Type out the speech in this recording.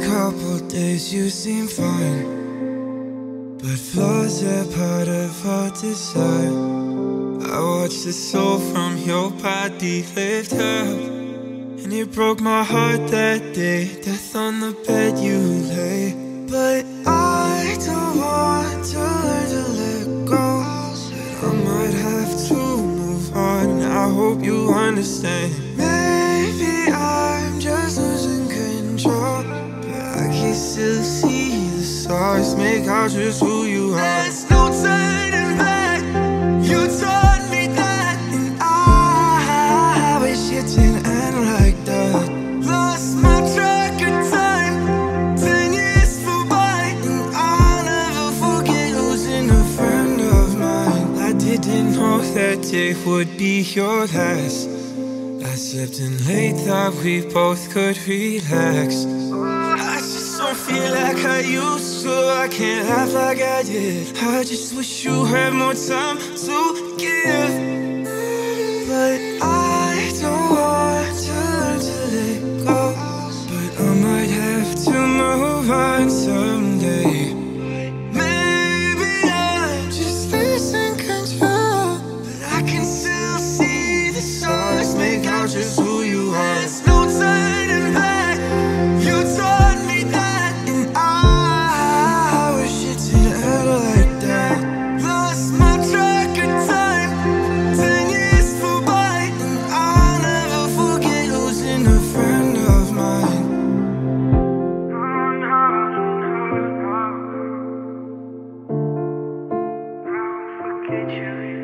couple days you seem fine But flaws are part of our design I watched the soul from your body lift up And it broke my heart that day. Death on the bed you lay But I don't want to learn to let go. I might have to move on. I hope you understand. Maybe losing control. But I can still see the stars Make out just who you are. There's no turning back. You taught me that. And I wish it didn't end like that. Lost my track of time. Ten years flew by And I'll never forget losing a friend of mine. I didn't know that day would be your last I slept in late, thought we both could relax. I just don't feel like I used to. I can't laugh like I did. I just wish you had more time to give. But I don't want to learn to let go. But I might have to move on someday you.